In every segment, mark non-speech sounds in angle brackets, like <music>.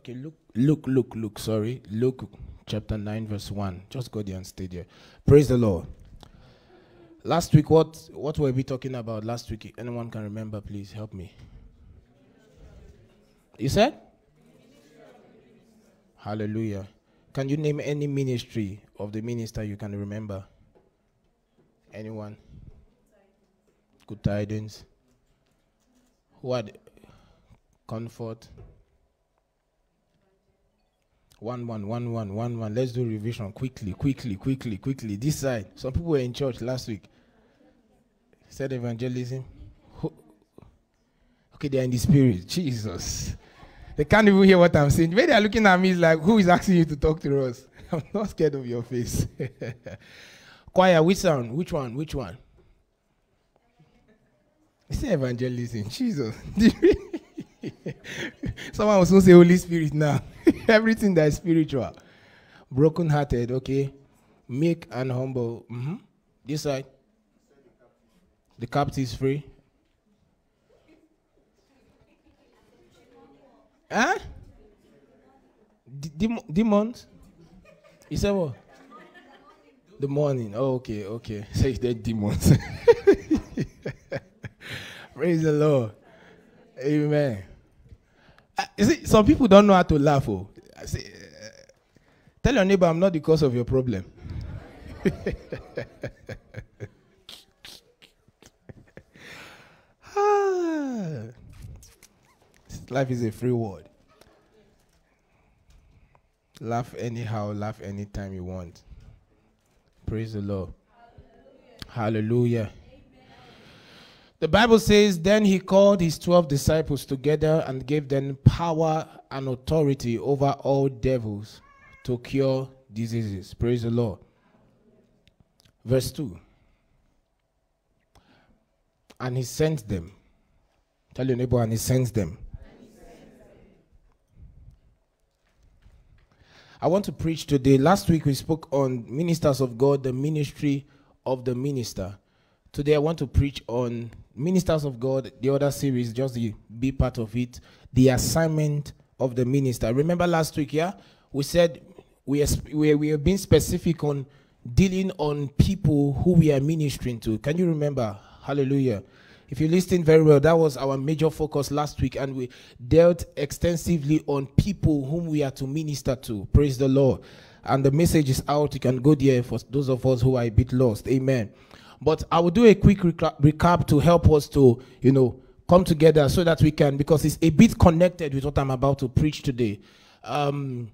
Okay, look, look, look, look. Sorry, Luke chapter 9, verse 1. Just go there and stay there. Praise the Lord. Last week, what what were we talking about last week? Anyone can remember, please help me. You said? Hallelujah. Can you name any ministry of the minister you can remember? Anyone? Good tidings. What? Comfort. One, one, one, one, one, one. Let's do revision quickly, quickly, quickly, quickly. This side. Some people were in church last week. Said evangelism. Okay, they're in the spirit. Jesus. They can't even hear what I'm saying. The they're looking at me is like, who is asking you to talk to us? <laughs> I'm not scared of your face. <laughs> Choir, which sound? Which one? Which one? It's evangelism. Jesus. <laughs> Someone was going to say Holy Spirit now. <laughs> Everything that is spiritual. Broken hearted, okay. Meek and humble. Mm-hmm. This side. The captive is free. Huh? Demons? You said what? The morning. Oh, okay, okay. <laughs> Say so they're demons. <laughs> Praise the Lord. Amen. Uh, you see, some people don't know how to laugh. Oh. See, uh, tell your neighbor, I'm not the cause of your problem. <laughs> ah. Life is a free word. Laugh anyhow, laugh anytime you want. Praise the Lord. Hallelujah. Hallelujah. The Bible says, Then he called his 12 disciples together and gave them power and authority over all devils to cure diseases. Praise the Lord. Verse 2. And he sent them. Tell your neighbor, and he sends them. I want to preach today. Last week we spoke on ministers of God, the ministry of the minister. Today I want to preach on ministers of God, the other series, just the be part of it, the assignment of the minister. Remember last week, yeah? We said we, we, we have been specific on dealing on people who we are ministering to. Can you remember? Hallelujah. If you listen very well, that was our major focus last week, and we dealt extensively on people whom we are to minister to. Praise the Lord. And the message is out. You can go there for those of us who are a bit lost. Amen. But I will do a quick recap to help us to, you know, come together so that we can, because it's a bit connected with what I'm about to preach today. Um,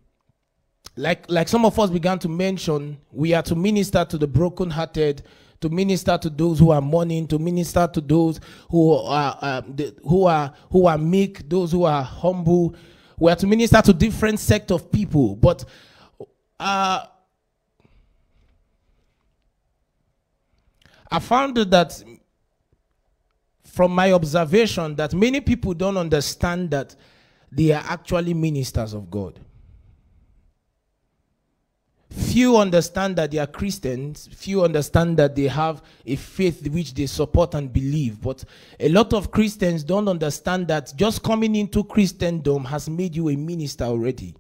like, like some of us began to mention, we are to minister to the brokenhearted, to minister to those who are mourning, to minister to those who are uh, who are who are meek, those who are humble. We are to minister to different sect of people, but uh, I found that from my observation that many people don't understand that they are actually ministers of God. Few understand that they are Christians. Few understand that they have a faith which they support and believe. But a lot of Christians don't understand that just coming into Christendom has made you a minister already.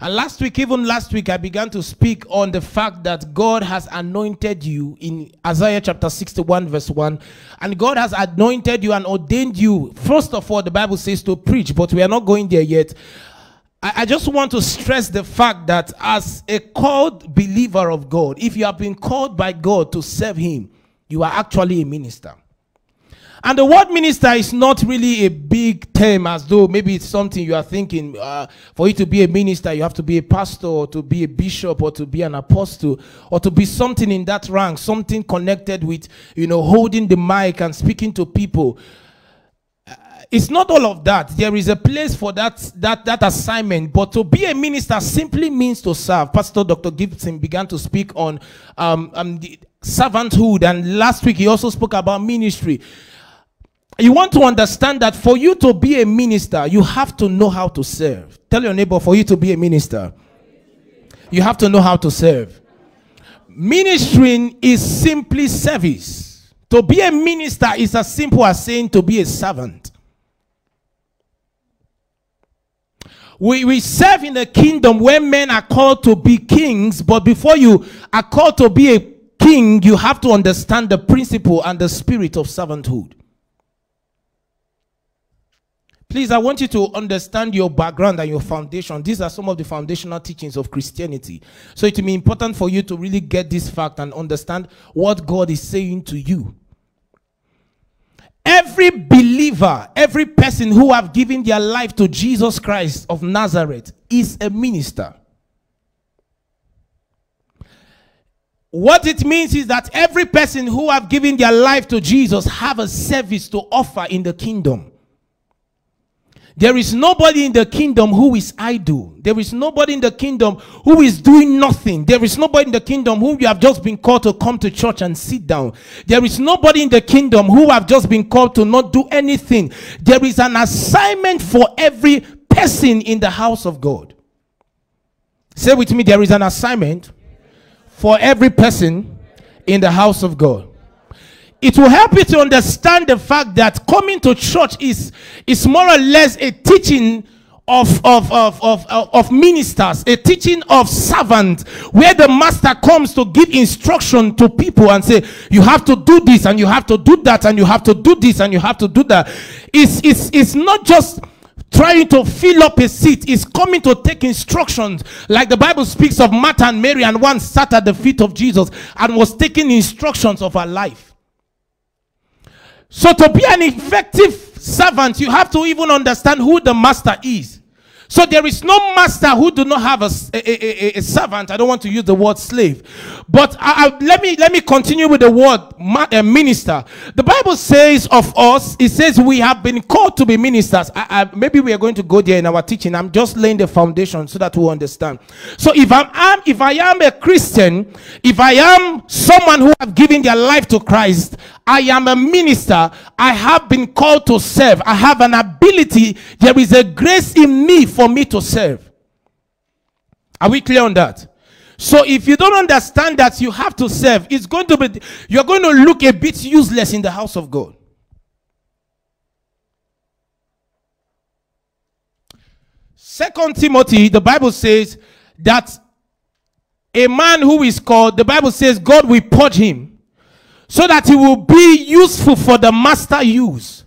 And last week, even last week, I began to speak on the fact that God has anointed you in Isaiah chapter 61, verse 1. And God has anointed you and ordained you. First of all, the Bible says to preach, but we are not going there yet. I, just want to stress the fact that as a called believer of God, if you have been called by God to serve Him, you are actually a minister. And the word minister is not really a big term, as though maybe it's something you are thinking. Uh, for you to be a minister, you have to be a pastor, or to be a bishop, or to be an apostle, or to be something in that rank, something connected with, you know, holding the mic and speaking to people. Uh, it's not all of that. There is a place for that, that, that assignment. But to be a minister simply means to serve. Pastor Dr. Gibson began to speak on um, um, the servanthood. And last week he also spoke about ministry you want to understand that for you to be a minister, you have to know how to serve. Tell your neighbor, for you to be a minister, you have to know how to serve. Ministering is simply service. To be a minister is as simple as saying to be a servant. We, we serve in a kingdom where men are called to be kings, but before you are called to be a king, you have to understand the principle and the spirit of servanthood. Please, I want you to understand your background and your foundation. These are some of the foundational teachings of Christianity. So it will be important for you to really get this fact and understand what God is saying to you. Every believer, every person who have given their life to Jesus Christ of Nazareth is a minister. What it means is that every person who have given their life to Jesus have a service to offer in the kingdom. There is nobody in the kingdom who is idle. There is nobody in the kingdom who is doing nothing. There is nobody in the kingdom who you have just been called to come to church and sit down. There is nobody in the kingdom who have just been called to not do anything. There is an assignment for every person in the house of God. Say with me, there is an assignment for every person in the house of God it will help you to understand the fact that coming to church is, is more or less a teaching of, of, of, of, of ministers, a teaching of servants, where the master comes to give instruction to people and say, you have to do this and you have to do that and you have to do this and you have to do that. It's, it's, it's not just trying to fill up a seat is coming to take instructions like the bible speaks of martha and mary and one sat at the feet of jesus and was taking instructions of her life so, to be an effective servant, you have to even understand who the master is. So there is no master who do not have a, a, a, a servant. I don't want to use the word slave, but I, I, let me let me continue with the word ma, uh, minister. The Bible says of us, it says we have been called to be ministers. I, maybe we are going to go there in our teaching. I'm just laying the foundation so that we understand. So if I'm, I'm if I am a Christian, if I am someone who have given their life to Christ, I am a minister. I have been called to serve. I have an ability. There is a grace in me for me to serve. Are we clear on that? So if you don't understand that you have to serve, it's going to be you're going to look a bit useless in the house of God. Second Timothy, the Bible says that a man who is called, the Bible says God will purge him so that he will be useful for the master use.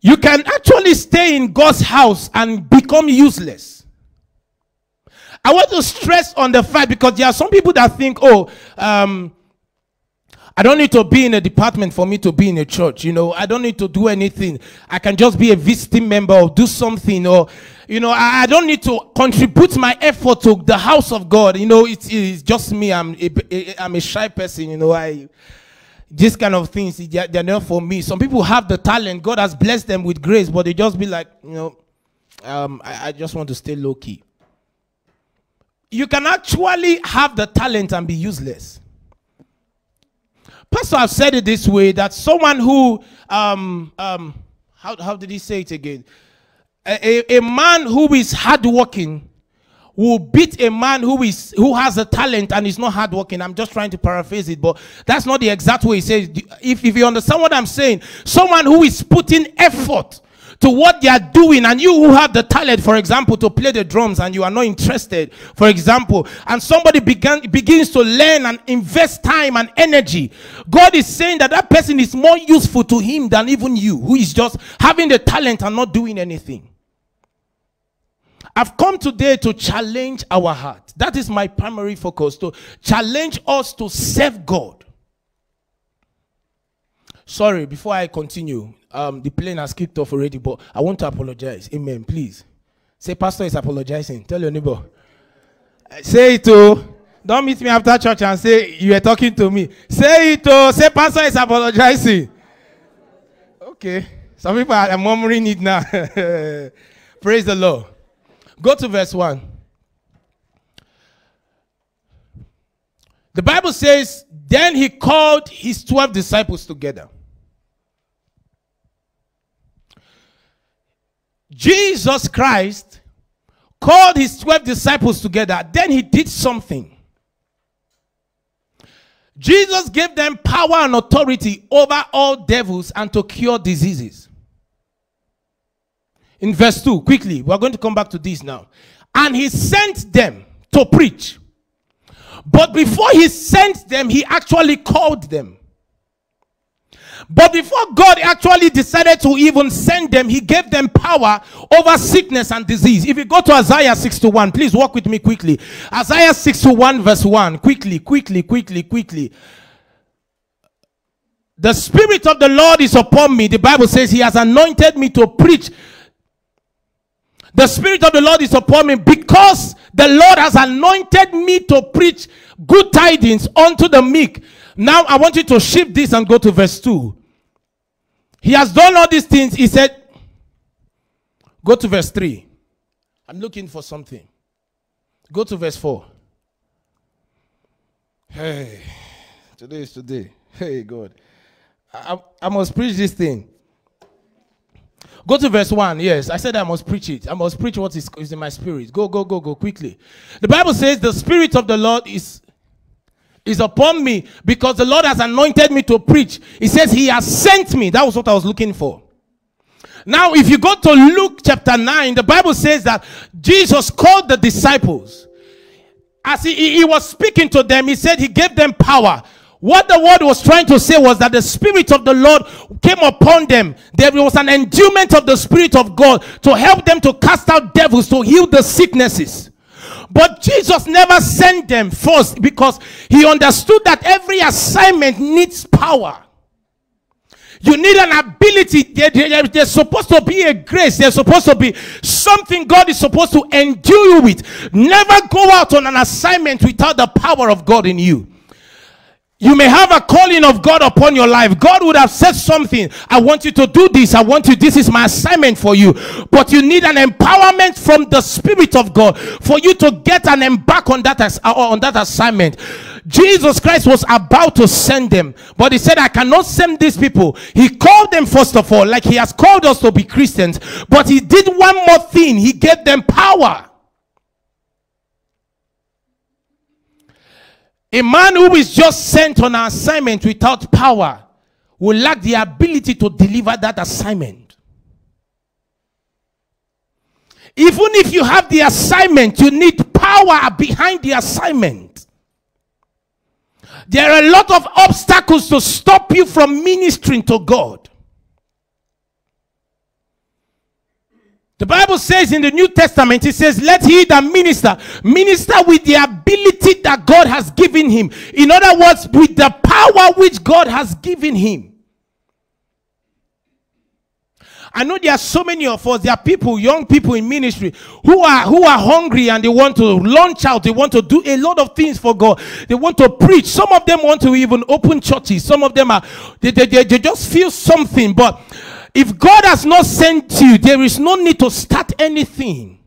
You can actually stay in God's house and become useless. I want to stress on the fact because there are some people that think, oh, um, I don't need to be in a department for me to be in a church. You know, I don't need to do anything. I can just be a visiting member or do something. Or, you know, I, I don't need to contribute my effort to the house of God. You know, it's, it's just me. I'm a, I'm a shy person. You know, I this kind of things they're, not for me. Some people have the talent. God has blessed them with grace, but they just be like, you know, um, I, I just want to stay low key. You can actually have the talent and be useless. Pastor I've said it this way that someone who, um, um, how, how did he say it again? A, a, a man who is hardworking will beat a man who is who has a talent and is not hardworking. I'm just trying to paraphrase it, but that's not the exact way he says. If, if you understand what I'm saying, someone who is putting effort to what they are doing and you who have the talent for example to play the drums and you are not interested for example and somebody began begins to learn and invest time and energy god is saying that that person is more useful to him than even you who is just having the talent and not doing anything I've come today to challenge our heart. That is my primary focus to challenge us to serve God. Sorry, before I continue, um, the plane has kicked off already, but I want to apologize. Amen. Please. Say, Pastor is apologizing. Tell your neighbor. Say it to. Don't meet me after church and say you are talking to me. Say it to. Say, Pastor is apologizing. Okay. Some people are murmuring it now. <laughs> Praise the Lord. Go to verse 1. The Bible says, Then he called his 12 disciples together Jesus Christ called his 12 disciples together. Then he did something. Jesus gave them power and authority over all devils and to cure diseases. In verse 2, quickly, we're going to come back to this now. And he sent them to preach. But before he sent them, he actually called them. But before God actually decided to even send them, He gave them power over sickness and disease. If you go to Isaiah 61, please walk with me quickly. Isaiah 61, verse 1. Quickly, quickly, quickly, quickly. The Spirit of the Lord is upon me. The Bible says He has anointed me to preach. The Spirit of the Lord is upon me because the Lord has anointed me to preach good tidings unto the meek. Now I want you to shift this and go to verse 2. He has done all these things. He said, Go to verse 3. I'm looking for something. Go to verse 4. Hey, today is today. Hey, God. I, I must preach this thing. Go to verse 1. Yes, I said I must preach it. I must preach what is, is in my spirit. Go, go, go, go quickly. The Bible says the Spirit of the Lord is is upon me because the Lord has anointed me to preach. He says he has sent me. That was what I was looking for. Now, if you go to Luke chapter 9, the Bible says that Jesus called the disciples. As he, he was speaking to them, he said he gave them power. What the word was trying to say was that the Spirit of the Lord came upon them. There was an endowment of the Spirit of God to help them to cast out devils, to heal the sicknesses. But Jesus never sent them first because he understood that every assignment needs power. You need an ability. There, there, there's supposed to be a grace. There's supposed to be something God is supposed to endue you with. Never go out on an assignment without the power of God in you. You may have a calling of God upon your life. God would have said something. I want you to do this. I want you. This is my assignment for you. But you need an empowerment from the Spirit of God for you to get and embark on that as, uh, on that assignment. Jesus Christ was about to send them, but he said, I cannot send these people. He called them first of all, like he has called us to be Christians, but he did one more thing. He gave them power. A man who is just sent on an assignment without power will lack the ability to deliver that assignment. Even if you have the assignment, you need power behind the assignment. There are a lot of obstacles to stop you from ministering to God. The Bible says in the New Testament, it says, Let he that minister minister with the ability that God has given him. In other words, with the power which God has given him. I know there are so many of us, there are people, young people in ministry who are who are hungry and they want to launch out, they want to do a lot of things for God. They want to preach. Some of them want to even open churches. Some of them are they, they, they, they just feel something, but if God has not sent you, there is no need to start anything.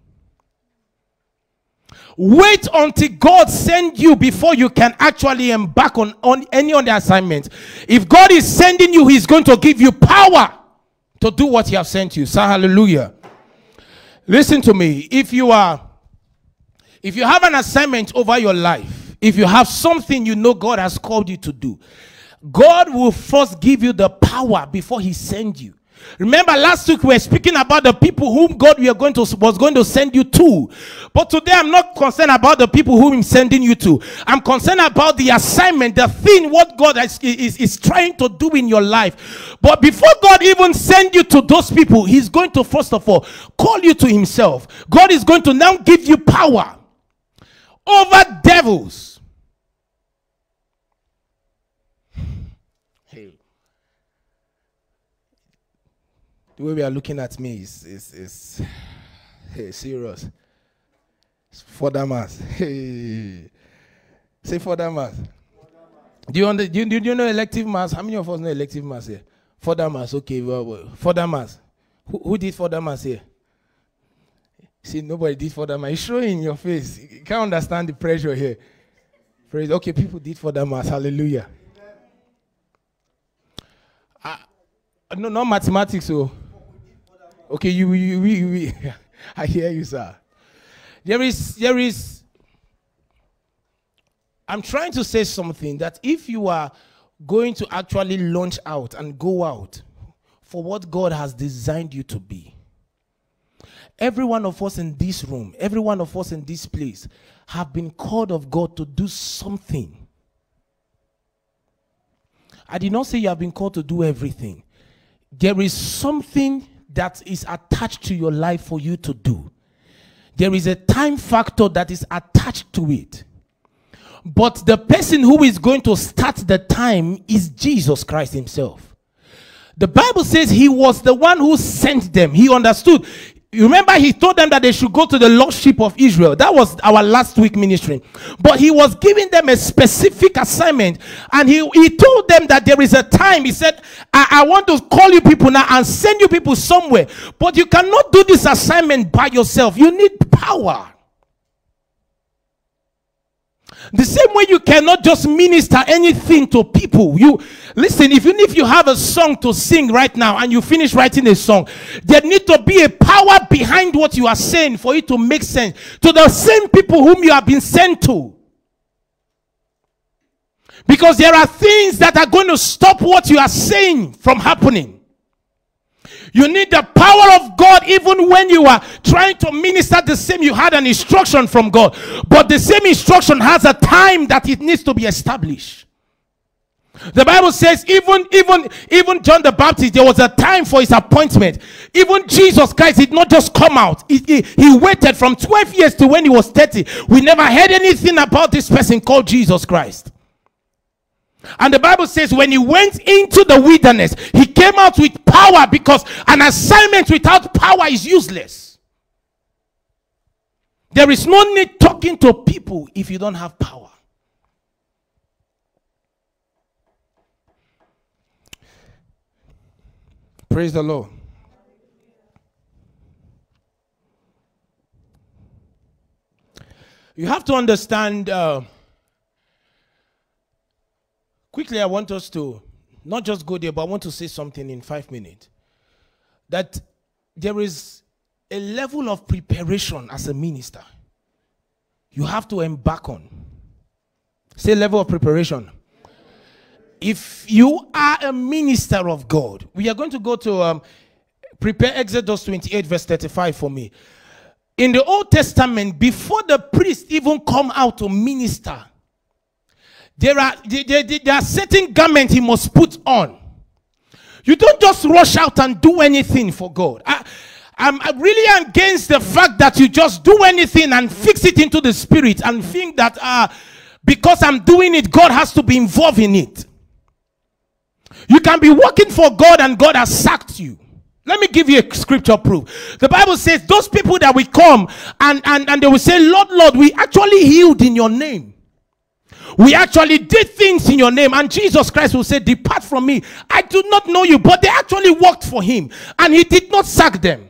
Wait until God send you before you can actually embark on, on any other assignment. If God is sending you, He's going to give you power to do what He has sent you. Say hallelujah. Listen to me. If you are, if you have an assignment over your life, if you have something you know God has called you to do, God will first give you the power before He sends you. Remember last week we were speaking about the people whom God we are going to was going to send you to. But today I'm not concerned about the people whom I'm sending you to. I'm concerned about the assignment, the thing what God is, is, is trying to do in your life. But before God even send you to those people, He's going to first of all call you to Himself. God is going to now give you power over devils the way we are looking at me is is, is <sighs> hey, serious. For further mass. <laughs> Hey. Say further mass. Do you, under, do, you, do you know elective mass? How many of us know elective mass here? Further mass, okay. Well, well, further mass. Who, who did further mass here? See, nobody did further mass. It's showing in your face. You can't understand the pressure here. Praise. Okay, people did further mass. Hallelujah. Uh, no, not mathematics, so. Okay, you, you, you, you <laughs> I hear you, sir. There is, there is, I'm trying to say something that if you are going to actually launch out and go out for what God has designed you to be, Every one of us in this room, every one of us in this place have been called of God to do something. I did not say you have been called to do everything. There is something that is attached to your life for you to do. There is a time factor that is attached to it. But the person who is going to start the time is Jesus Christ Himself. The Bible says He was the one who sent them. He understood. You remember he told them that they should go to the lost sheep of Israel. That was our last week ministry. But he was giving them a specific assignment. And he, he told them that there is a time. He said, I, I want to call you people now and send you people somewhere. But you cannot do this assignment by yourself. You need power. The same way you cannot just minister anything to people. You listen, even if you have a song to sing right now and you finish writing a song, there need to be a power behind what you are saying for it to make sense to the same people whom you have been sent to. Because there are things that are going to stop what you are saying from happening. You need the power of God even when you are trying to minister the same. You had an instruction from God, but the same instruction has a time that it needs to be established. The Bible says even even even John the Baptist there was a time for his appointment. Even Jesus Christ did not just come out. He, he, he waited from 12 years to when he was 30. We never heard anything about this person called Jesus Christ. And the Bible says when he went into the wilderness, he came out with power because an assignment without power is useless. There is no need talking to people if you don't have power. Praise the Lord. You have to understand. Uh, quickly, I want us to not just go there, but I want to say something in five minutes. That there is a level of preparation as a minister you have to embark on. Say, level of preparation. If you are a minister of God, we are going to go to um, prepare Exodus 28, verse 35 for me. In the Old Testament, before the priest even come out to minister, there are, there, there, are certain garments he must put on. You don't just rush out and do anything for God. I, I'm, I'm really against the fact that you just do anything and fix it into the spirit and think that uh, because I'm doing it, God has to be involved in it. You can be working for God and God has sacked you. Let me give you a scripture proof. The Bible says those people that will come and, and, and they will say, Lord, Lord, we actually healed in your name. We actually did things in your name, and Jesus Christ will say, Depart from me. I do not know you, but they actually worked for him, and he did not sack them.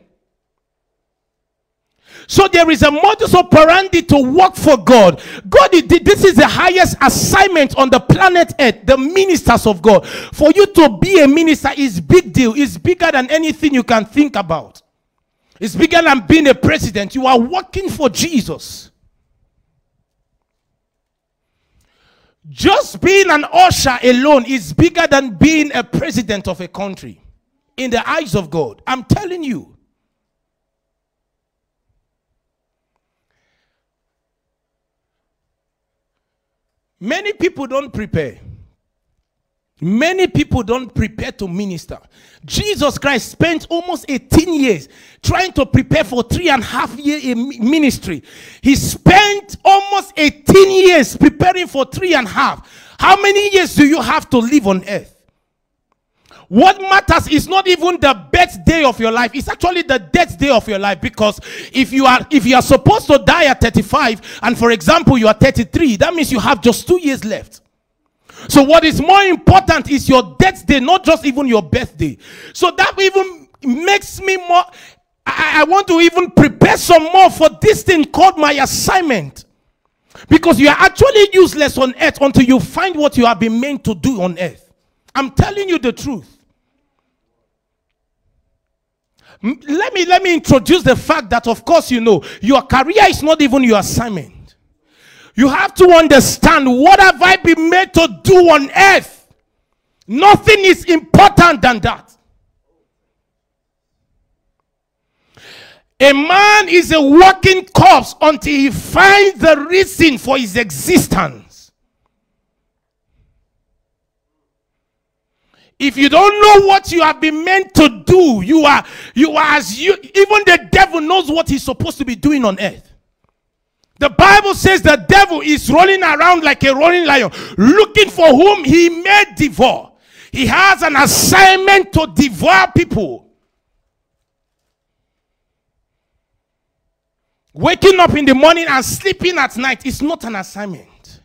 So there is a modus operandi to work for God. God, this is the highest assignment on the planet Earth, the ministers of God. For you to be a minister is big deal. It's bigger than anything you can think about. It's bigger than being a president. You are working for Jesus. Just being an usher alone is bigger than being a president of a country in the eyes of God. I'm telling you. Many people don't prepare. Many people don't prepare to minister. Jesus Christ spent almost 18 years trying to prepare for three and a half year in ministry. He spent almost 18 years preparing for three and a half. How many years do you have to live on earth? What matters is not even the best day of your life. It's actually the death day of your life. Because if you are if you are supposed to die at 35, and for example, you are 33, that means you have just two years left. So what is more important is your death day, not just even your birthday. So that even makes me more I, I want to even prepare some more for this thing called my assignment. Because you are actually useless on earth until you find what you have been meant to do on earth. I'm telling you the truth let me let me introduce the fact that of course you know your career is not even your assignment you have to understand what have i been made to do on earth nothing is important than that A man is a walking corpse until he finds the reason for his existence. If you don't know what you have been meant to do, you are you are as you even the devil knows what he's supposed to be doing on earth. The Bible says the devil is rolling around like a rolling lion, looking for whom he may devour. He has an assignment to devour people. Waking up in the morning and sleeping at night is not an assignment. <sighs>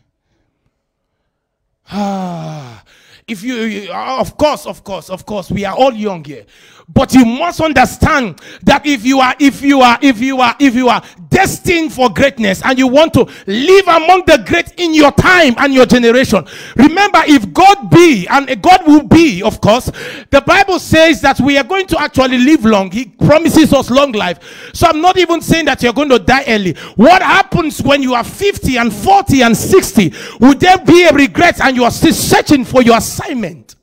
Ah, if you, of course, of course, of course, we are all young here. But you must understand that if you are, if you are, if you are, if you are destined for greatness and you want to live among the great in your time and your generation, remember if God be, and God will be, of course, the Bible says that we are going to actually live long. He promises us long life. So I'm not even saying that you're going to die early. What happens when you are 50 and 40 and 60? Would there be a regret and you are still searching for your assignment?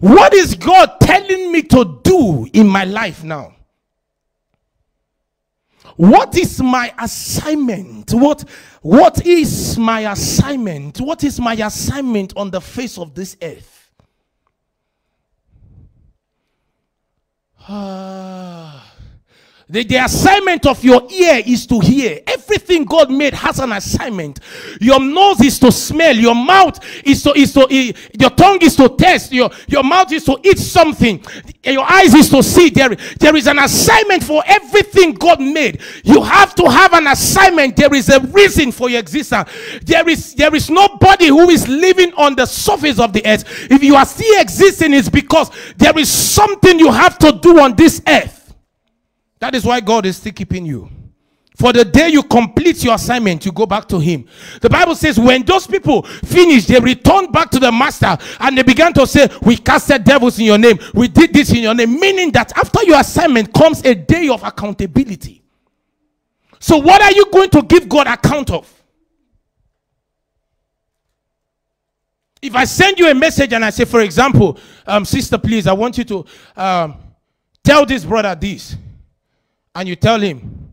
What is God telling me to do in my life now? What is my assignment? What what is my assignment? What is my assignment on the face of this earth? Ah. The, the assignment of your ear is to hear. Everything God made has an assignment. Your nose is to smell. Your mouth is to, is to, uh, your tongue is to taste. Your, your mouth is to eat something. Your eyes is to see. There, there is an assignment for everything God made. You have to have an assignment. There is a reason for your existence. There is, there is nobody who is living on the surface of the earth. If you are still existing, it's because there is something you have to do on this earth. That is why God is still keeping you. For the day you complete your assignment, you go back to Him. The Bible says, when those people finished, they returned back to the Master and they began to say, We casted devils in your name, we did this in your name. Meaning that after your assignment comes a day of accountability. So, what are you going to give God account of? If I send you a message and I say, for example, um, sister, please, I want you to um, tell this brother this and you tell him,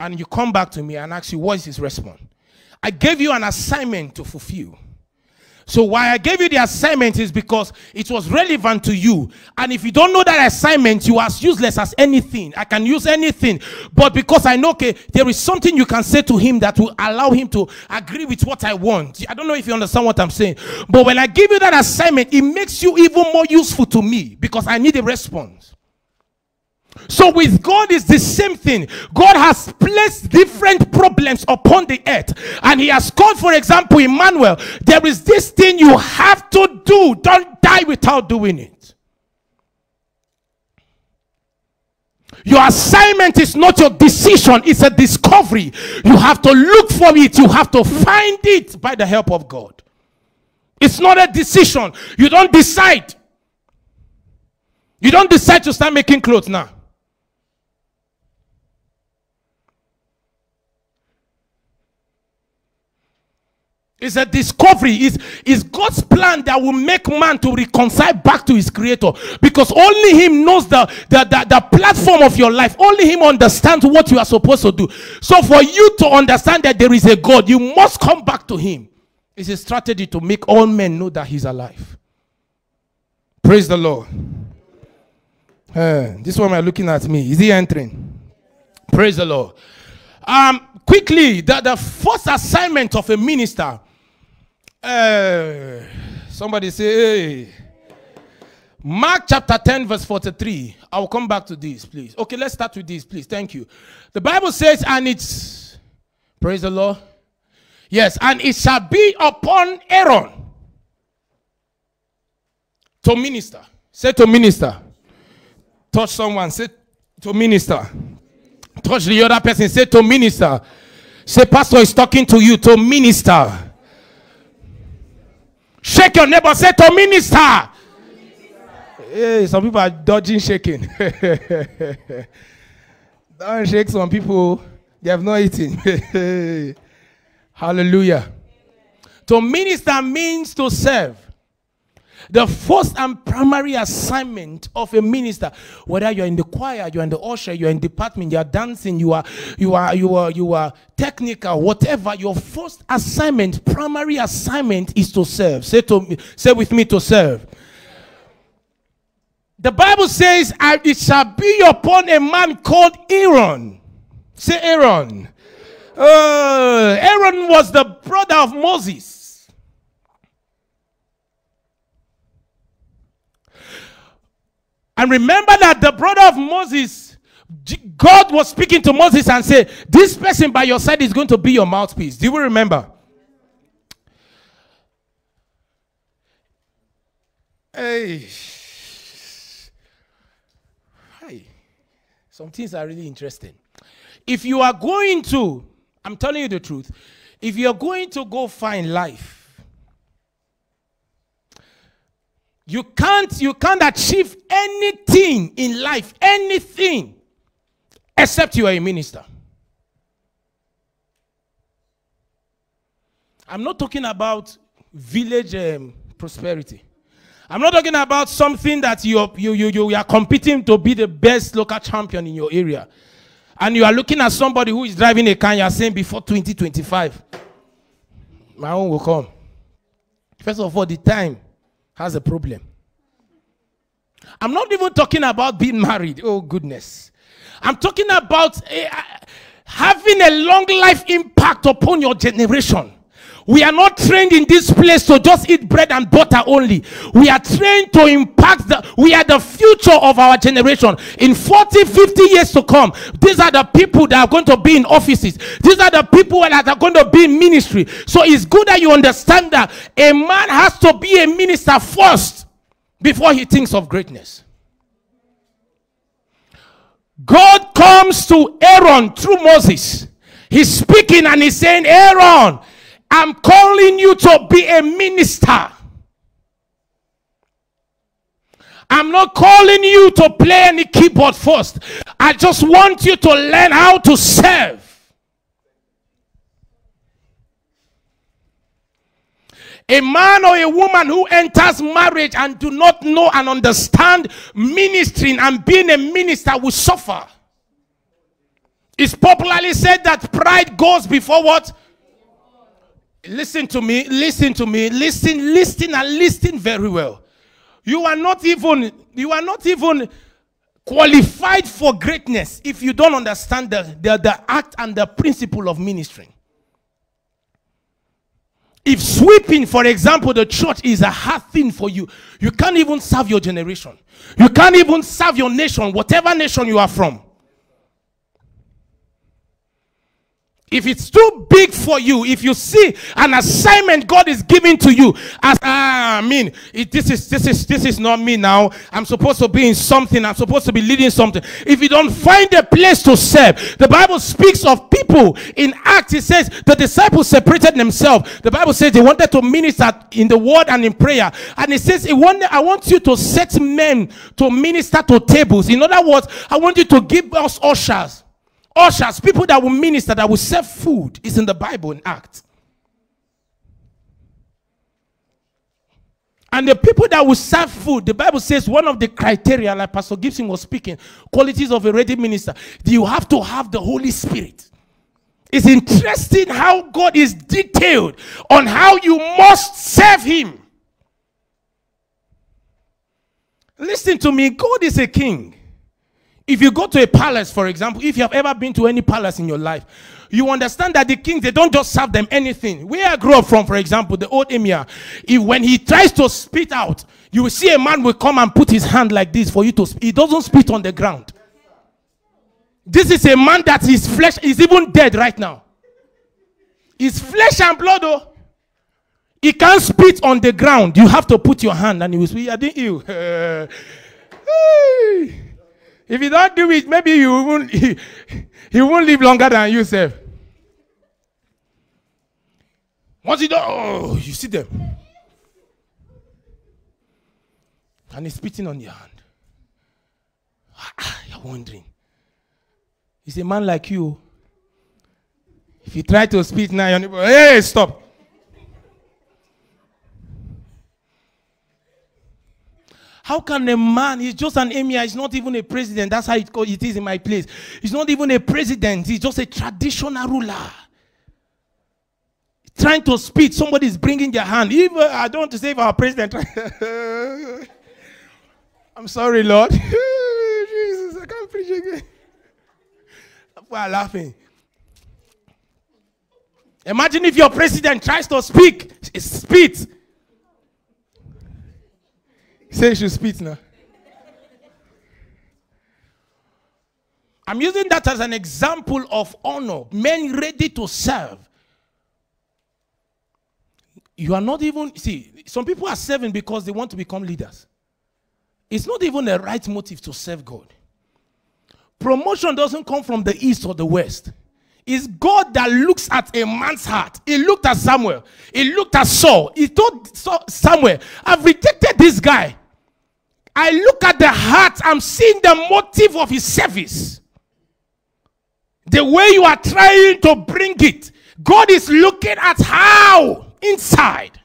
and you come back to me and ask you, what is his response? I gave you an assignment to fulfill. So why I gave you the assignment is because it was relevant to you. And if you don't know that assignment, you are as useless as anything. I can use anything. But because I know, okay, there is something you can say to him that will allow him to agree with what I want. I don't know if you understand what I'm saying. But when I give you that assignment, it makes you even more useful to me because I need a response. So with God is the same thing. God has placed different problems upon the earth. And he has called, for example, Emmanuel, there is this thing you have to do. Don't die without doing it. Your assignment is not your decision, it's a discovery. You have to look for it, you have to find it by the help of God. It's not a decision. You don't decide. You don't decide to start making clothes now. It's a discovery. It's, it's God's plan that will make man to reconcile back to his creator. Because only him knows the, the, the, the, platform of your life. Only him understands what you are supposed to do. So for you to understand that there is a God, you must come back to him. It's a strategy to make all men know that he's alive. Praise the Lord. Uh, this one are looking at me. Is he entering? Praise the Lord. Um, quickly, the, the first assignment of a minister uh, somebody say, hey. Mark chapter 10, verse 43. I'll come back to this, please. Okay, let's start with this, please. Thank you. The Bible says, and it's, praise the Lord. Yes, and it shall be upon Aaron to minister. Say to minister. Touch someone. Say to minister. Touch the other person. Say to minister. Say, Pastor is talking to you to minister. Shake your neighbor. Say to minister. Hey, some people are dodging shaking. <laughs> Don't shake some people. They have not eaten. <laughs> Hallelujah. To minister means to serve. The first and primary assignment of a minister, whether you're in the choir, you're in the usher, you're in the department, you're dancing, you are you are you are you are technical, whatever, your first assignment, primary assignment is to serve. Say to me, say with me to serve. The Bible says, it shall be upon a man called Aaron. Say Aaron. Uh, Aaron was the brother of Moses. And remember that the brother of Moses, God was speaking to Moses and said, This person by your side is going to be your mouthpiece. Do you remember? Hey. Hey. Some things are really interesting. If you are going to I'm telling you the truth. If you're going to go find life, you can't you can't achieve anything in life, anything, except you are a minister. I'm not talking about village um, prosperity. I'm not talking about something that you you, you, you are competing to be the best local champion in your area and you are looking at somebody who is driving a car, you are saying before 2025, my own will come. First of all, the time has a problem. I'm not even talking about being married. Oh, goodness. I'm talking about uh, having a long life impact upon your generation. We are not trained in this place to just eat bread and butter only. We are trained to impact the, we are the future of our generation. In 40, 50 years to come, these are the people that are going to be in offices. These are the people that are going to be in ministry. So it's good that you understand that a man has to be a minister first before he thinks of greatness. God comes to Aaron through Moses. He's speaking and he's saying, Aaron, I'm calling you to be a minister. I'm not calling you to play any keyboard first. I just want you to learn how to serve. A man or a woman who enters marriage and do not know and understand ministering and being a minister will suffer. It's popularly said that pride goes before what? Listen to me, listen to me, listen, listen, and listen very well. You are not even, you are not even qualified for greatness if you don't understand the, the, the act and the principle of ministering. If sweeping, for example, the church is a hard thing for you, you can't even serve your generation. You can't even serve your nation, whatever nation you are from. If it's too big for you, if you see an assignment God is giving to you as ah, I mean, it, this is this is this is not me now. I'm supposed to be in something. I'm supposed to be leading something. If you don't find a place to serve, the Bible speaks of people in Acts. It says the disciples separated themselves. The Bible says they wanted to minister in the word and in prayer, and it says, "I want I want you to set men to minister to tables." In other words, I want you to give us ushers ushers, people that will minister, that will serve food, is in the Bible in Acts. And the people that will serve food, the Bible says one of the criteria, like Pastor Gibson was speaking, qualities of a ready minister, you have to have the Holy Spirit. It's interesting how God is detailed on how you must serve Him. Listen to me, God is a king. If you go to a palace, for example, if you have ever been to any palace in your life, you understand that the kings, they don't just serve them anything. Where I grew up from, for example, the old emir, if, when he tries to spit out, you will see a man will come and put his hand like this for you to, he doesn't spit on the ground. This is a man that his flesh is even dead right now. His flesh and blood, though. He can't spit on the ground. You have to put your hand and he will spit. I didn't <laughs> you. If you don't do it, maybe you won't, he, <laughs> he won't live longer than you, sir. Once you do, oh, you see them. And he's spitting on your hand. Ah, you're wondering. He's a man like you. If you try to spit now, you're hey, stop. How can a man, he's just an emir, he's not even a president. That's how it, it is in my place. He's not even a president, he's just a traditional ruler. Trying to speak, somebody's bringing their hand. Even, uh, I don't want to save our president. <laughs> I'm sorry, Lord. <laughs> Jesus, I can't preach again. People are laughing. Imagine if your president tries to speak, spit. Say you should spit now. I'm using that as an example of honor. Men ready to serve. You are not even, see, some people are serving because they want to become leaders. It's not even a right motive to serve God. Promotion doesn't come from the east or the west. It's God that looks at a man's heart. He looked at Samuel. He looked at Saul. He told Samuel, I've rejected this guy. I look at the heart, I'm seeing the motive of his service. The way you are trying to bring it. God is looking at how inside.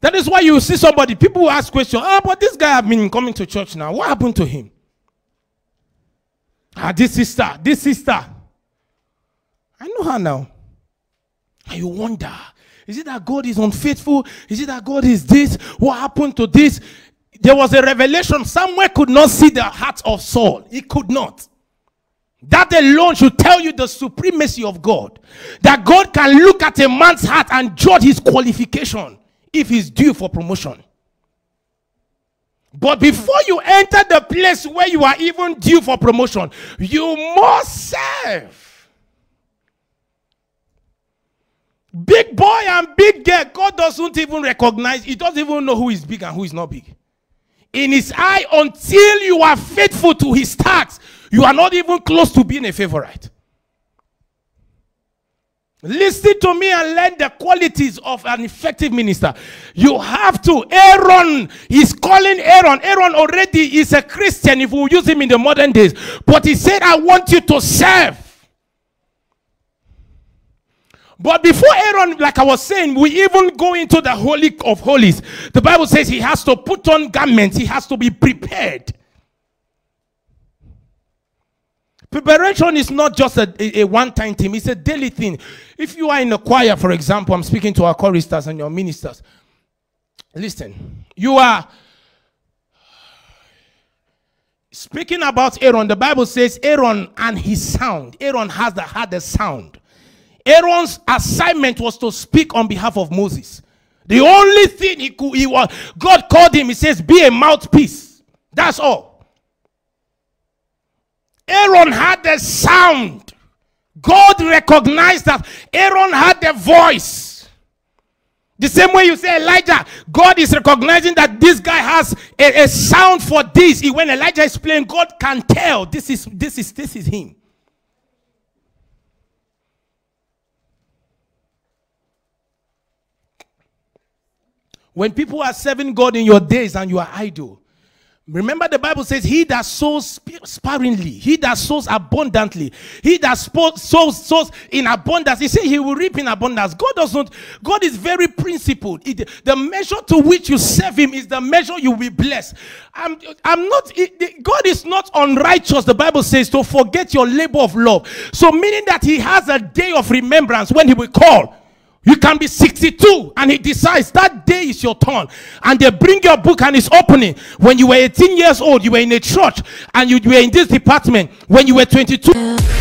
That is why you see somebody, people will ask questions. Oh, but this guy have been coming to church now. What happened to him? Ah, this sister, this sister. I know her now. And you wonder, is it that God is unfaithful? Is it that God is this? What happened to this? There was a revelation. Samuel could not see the heart of Saul. He could not. That alone should tell you the supremacy of God. That God can look at a man's heart and judge his qualification if he's due for promotion. But before you enter the place where you are even due for promotion, you must serve. Big boy and big girl, God doesn't even recognize, He doesn't even know who is big and who is not big. In His eye, until you are faithful to His task, you are not even close to being a favorite. Listen to me and learn the qualities of an effective minister. You have to. Aaron is calling Aaron. Aaron already is a Christian if we use him in the modern days. But he said, I want you to serve. But before Aaron, like I was saying, we even go into the Holy of Holies. The Bible says he has to put on garments, he has to be prepared. Preparation is not just a, a, a one time thing, it's a daily thing. If you are in a choir, for example, I'm speaking to our choristers and your ministers. Listen, you are speaking about Aaron. The Bible says Aaron and his sound. Aaron has the hardest sound. Aaron's assignment was to speak on behalf of Moses. The only thing he could, he was, God called him, he says, be a mouthpiece. That's all. Aaron had the sound. God recognized that Aaron had the voice. The same way you say Elijah, God is recognizing that this guy has a, a sound for this. When Elijah is playing, God can tell this is this is this is him. When people are serving God in your days and you are idle, remember the Bible says, He that sows sparingly, he that sows abundantly, he that sows, sows in abundance, he said he will reap in abundance. God doesn't, God is very principled. It, the measure to which you serve Him is the measure you will be blessed. I'm, I'm not, it, God is not unrighteous, the Bible says, to forget your labor of love. So, meaning that He has a day of remembrance when He will call. You can be 62 and he decides that day is your turn. And they bring your book and it's opening. When you were 18 years old, you were in a church and you were in this department. When you were 22.